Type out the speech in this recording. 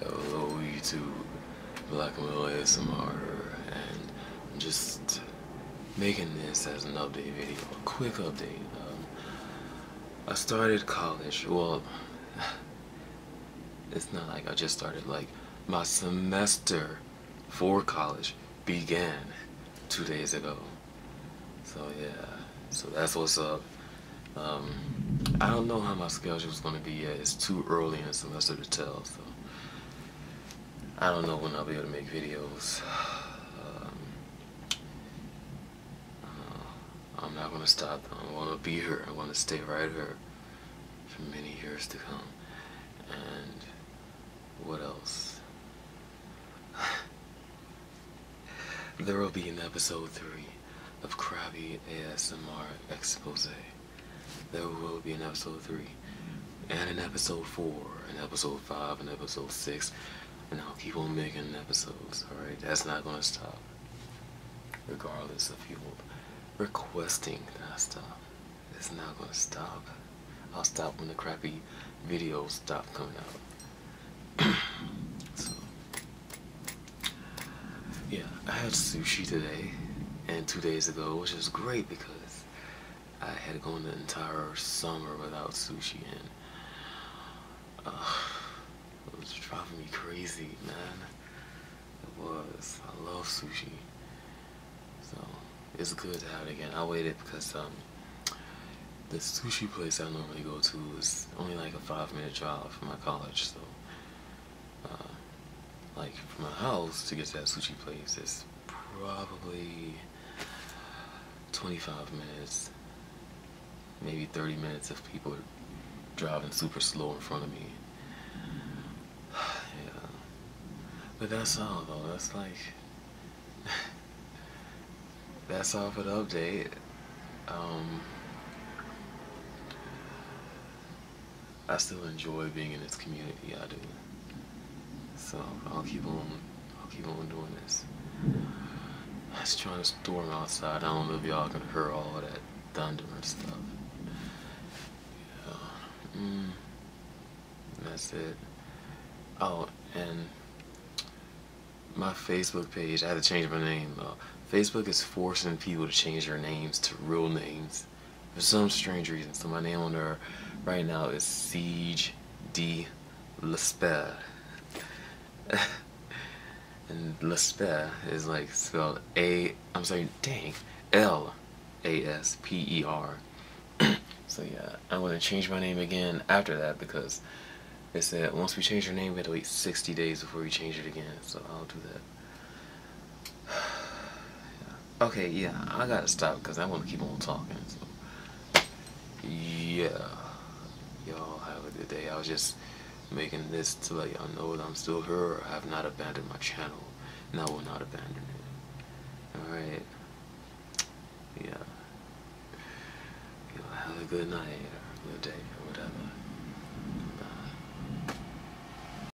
Hello YouTube, Black Male ASMR, and I'm just making this as an update video, a quick update. Um, I started college, well, it's not like I just started, like my semester for college began two days ago. So yeah, so that's what's up. Um, I don't know how my schedule is going to be yet. It's too early in the semester to tell, so I don't know when I'll be able to make videos. Um, uh, I'm not to stop. I want to be here. I want to stay right here for many years to come. And what else? there will be an episode 3 of Krabby ASMR Expose. There will be an episode 3, and an episode 4, and episode 5, and episode 6, and I'll keep on making episodes, alright? That's not gonna stop. Regardless of people requesting that I stop. It's not gonna stop. I'll stop when the crappy videos stop coming out. so, yeah, I had sushi today and two days ago, which is great because I had gone the entire summer without sushi and uh, it was driving me crazy, man. It was. I love sushi. So it's good to have it again. I waited because um the sushi place I normally go to is only like a five minute drive from my college, so uh, like from my house to get to that sushi place is probably 25 minutes, maybe 30 minutes if people are driving super slow in front of me. yeah. But that's all though, that's like, that's all for the update. Um, I still enjoy being in this community, I do. So I'll keep on, I'll keep on doing this. I was trying to storm outside. I don't know if y'all can hear all that thunder and stuff. Yeah. Mm. That's it. Oh, and my Facebook page, I had to change my name. Uh, Facebook is forcing people to change their names to real names for some strange reason. So my name on there right now is Siege D. Lasper. and Lasper is like spelled A, I'm sorry, dang, L A S P E R. so yeah, I'm gonna change my name again after that because they said once we change our name, we have to wait 60 days before we change it again. So I'll do that. yeah. Okay, yeah, I gotta stop because I want to keep on talking. So yeah, y'all have a good day. I was just making this to let y'all know that I'm still here. I have not abandoned my channel, and I will not abandon it. Alright? Yeah. Y'all have a good night, or a good day, or whatever.